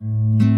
you